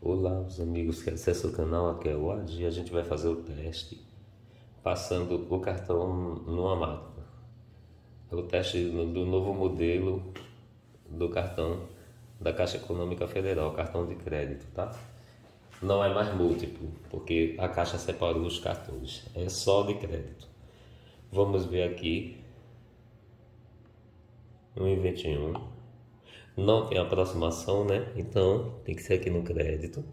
Olá, os amigos que acessam o canal, aqui é o Adi a gente vai fazer o teste passando o cartão numa máquina. É o teste do novo modelo do cartão da Caixa Econômica Federal, cartão de crédito, tá? Não é mais múltiplo, porque a Caixa separou os cartões, é só de crédito. Vamos ver aqui, 1,21 não tem aproximação, né? Então tem que ser aqui no crédito.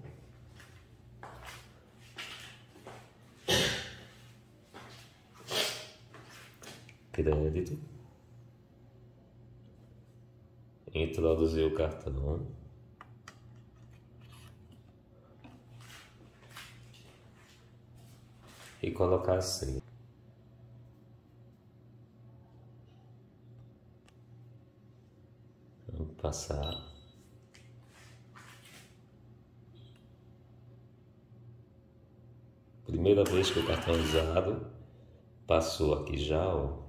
Crédito. Introduzir o cartão. E colocar assim. Passar. Primeira vez que o cartão usado, passou aqui já, ó.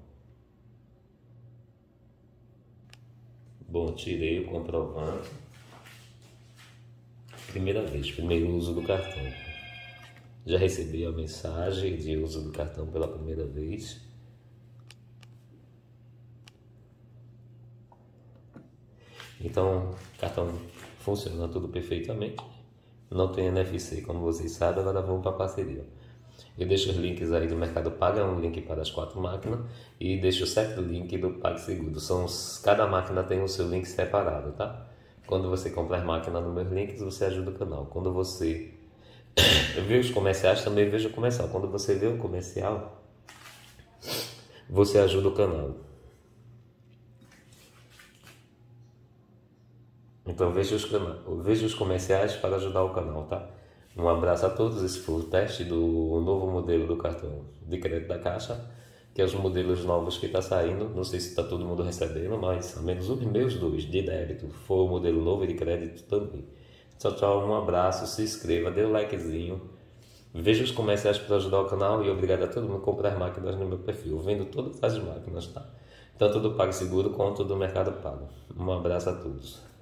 Bom, tirei o comprovante. Primeira vez, primeiro uso do cartão. Já recebi a mensagem de uso do cartão pela primeira vez. Então, o cartão funciona tudo perfeitamente. Não tem NFC, como vocês sabem, agora vamos para a parceria. Eu deixo os links aí do Mercado Pago, é um link para as quatro máquinas, e deixo o certo link do PagSeguro. São, cada máquina tem o seu link separado, tá? Quando você compra as máquinas nos meus links, você ajuda o canal. Quando você vê os comerciais, também veja o comercial. Quando você vê o comercial, você ajuda o canal. Então veja os, veja os comerciais para ajudar o canal, tá? Um abraço a todos. Esse foi o teste do novo modelo do cartão de crédito da Caixa, que é os modelos novos que está saindo. Não sei se está todo mundo recebendo, mas ao menos os meus dois de débito foi o modelo novo e de crédito também. Tchau, tchau, um abraço, se inscreva, dê o um likezinho. Veja os comerciais para ajudar o canal e obrigado a todo mundo comprar máquinas no meu perfil. Vendo todas as máquinas, tá? Tanto do PagSeguro quanto do Mercado Pago. Um abraço a todos.